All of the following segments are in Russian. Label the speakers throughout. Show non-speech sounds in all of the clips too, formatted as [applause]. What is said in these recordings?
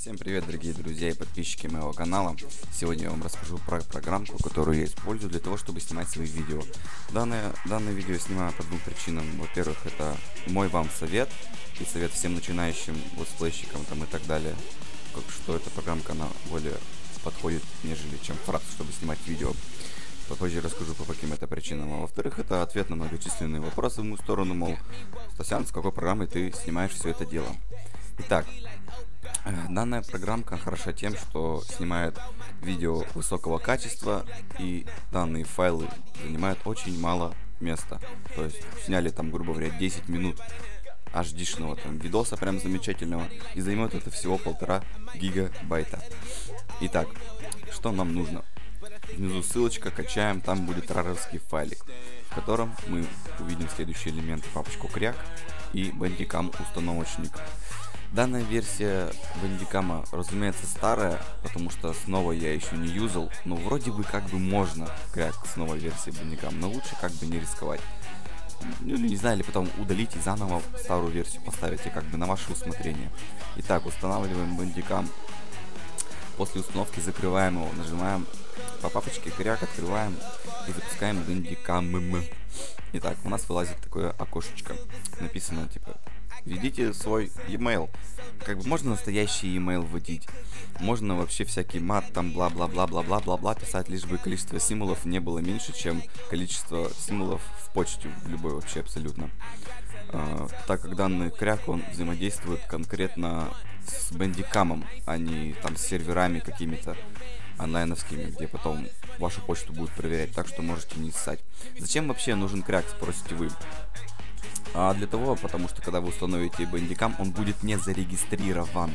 Speaker 1: Всем привет, дорогие друзья и подписчики моего канала. Сегодня я вам расскажу про программку, которую я использую для того, чтобы снимать свои видео. Данное, данное видео я снимаю по двум причинам. Во-первых, это мой вам совет и совет всем начинающим летсплейщикам там и так далее. Как что эта программка, она более подходит, нежели чем фраз, чтобы снимать видео. Попозже расскажу, по каким это причинам. А во-вторых, это ответ на многочисленные вопросы в мою сторону, мол, Стасян, с какой программой ты снимаешь все это дело. Итак, данная программка хороша тем, что снимает видео высокого качества, и данные файлы занимают очень мало места. То есть сняли там, грубо говоря, 10 минут HD-шного там видоса прям замечательного, и займет это всего полтора гигабайта. Итак, что нам нужно? Внизу ссылочка, качаем, там будет раровский файлик, в котором мы увидим следующие элементы, папочку кряк и бандикам установочник. Данная версия бандикама, разумеется, старая, потому что снова я еще не юзал, но вроде бы как бы можно кряк с новой версией бандикам, но лучше как бы не рисковать. Ну, не знаю, или потом удалить и заново старую версию поставить, и как бы на ваше усмотрение. Итак, устанавливаем бандикам. После установки закрываем его, нажимаем по папочке коряк открываем и запускаем Bandicam. Итак, у нас вылазит такое окошечко. Написано типа введите свой e-mail. Как бы можно настоящий e-mail вводить. Можно вообще всякий мат, там бла-бла-бла-бла-бла-бла-бла писать, лишь бы количество символов не было меньше, чем количество символов в почте, в любой вообще абсолютно. Uh, так как данный кряк, он взаимодействует конкретно с бендикамом, а не там с серверами какими-то онлайновскими, где потом вашу почту будут проверять, так что можете не ссать. Зачем вообще нужен кряк, спросите вы? А для того, потому что когда вы установите Bandicam, он будет не зарегистрирован.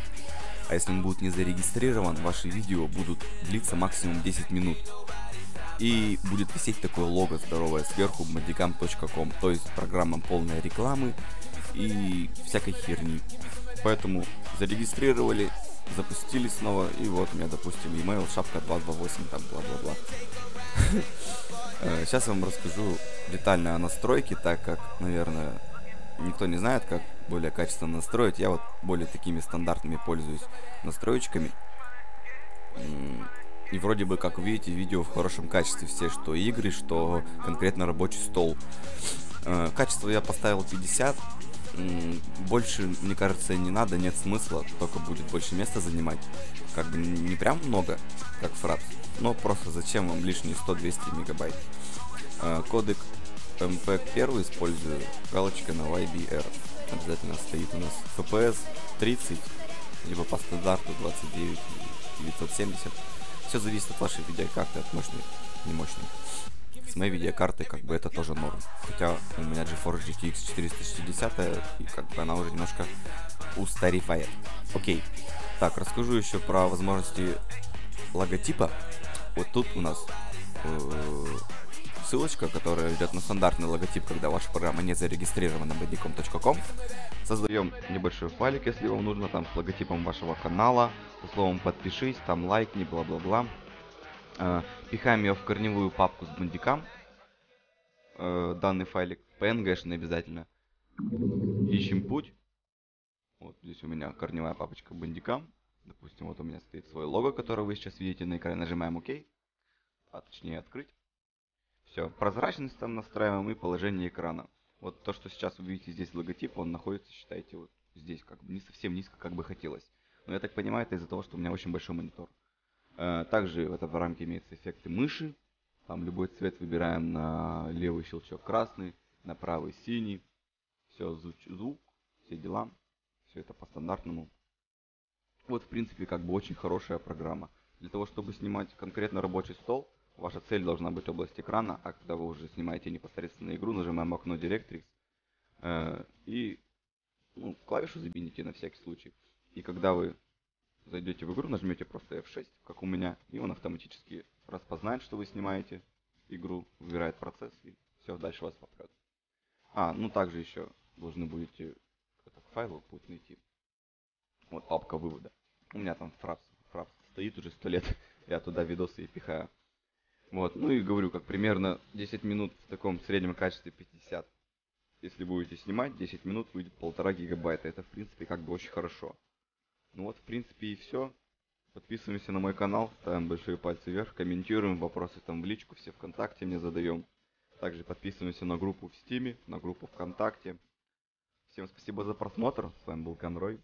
Speaker 1: А если он будет не зарегистрирован, ваши видео будут длиться максимум 10 минут. И будет висеть такое лого здоровое сверху bandicam.com, то есть программа полной рекламы и всякой херни. Поэтому зарегистрировали, запустили снова, и вот у меня, допустим, email шапка 228, там бла-бла-бла. [laughs] Сейчас я вам расскажу детально о настройке, так как, наверное, никто не знает, как более качественно настроить. Я вот более такими стандартными пользуюсь настроечками. И вроде бы, как видите, видео в хорошем качестве все, что игры, что конкретно рабочий стол. Э, качество я поставил 50, больше, мне кажется, не надо, нет смысла, только будет больше места занимать. Как бы не прям много, как фрапс, но просто зачем вам лишние 100-200 мегабайт. Э, кодек MP1 использую, галочка на YBR. Обязательно стоит у нас FPS 30, либо по стандарту 29 970. Все зависит от вашей видеокарты, от мощной, не мощной с моей видеокартой как бы это тоже норм. Хотя у меня GeForce GTX 460 и как бы она уже немножко устаревает. Окей. Так, расскажу еще про возможности логотипа. Вот тут у нас э, ссылочка, которая идет на стандартный логотип, когда ваша программа не зарегистрирована на bandicom.com. Создаем небольшой файлик, если вам нужно, там с логотипом вашего канала, условом подпишись, там лайкни, бла-бла-бла. Э, пихаем ее в корневую папку с бандикам. Э, данный файлик PNG обязательно. Ищем путь. Вот здесь у меня корневая папочка бандикам. Допустим, вот у меня стоит свой лого, которое вы сейчас видите на экране. Нажимаем ОК. А точнее открыть. Все, прозрачность там настраиваем и положение экрана. Вот то, что сейчас вы видите здесь логотип, он находится, считайте, вот здесь, как бы не совсем низко, как бы хотелось. Но я так понимаю, это из-за того, что у меня очень большой монитор. Э, также в этой рамке имеются эффекты мыши. Там любой цвет выбираем на левый щелчок красный, на правый синий. Все, звук, все дела. Все это по стандартному. Вот, в принципе, как бы очень хорошая программа. Для того, чтобы снимать конкретно рабочий стол, ваша цель должна быть область экрана, а когда вы уже снимаете непосредственно игру, нажимаем окно Directrix э, и ну, клавишу забините на всякий случай. И когда вы зайдете в игру, нажмете просто F6, как у меня, и он автоматически распознает, что вы снимаете игру, выбирает процесс, и все, дальше вас попрет. А, ну также еще должны будете этот файл будет найти. Вот папка вывода. У меня там фрапс, фрапс стоит уже сто лет, [laughs] я туда видосы и пихаю. Вот, ну и говорю, как примерно 10 минут в таком среднем качестве 50. Если будете снимать, 10 минут выйдет полтора гигабайта. Это, в принципе, как бы очень хорошо. Ну вот, в принципе, и все. Подписываемся на мой канал, ставим большие пальцы вверх, комментируем, вопросы там в личку, все ВКонтакте мне задаем. Также подписываемся на группу в Стиме, на группу ВКонтакте. Всем спасибо за просмотр. С вами был Конрой.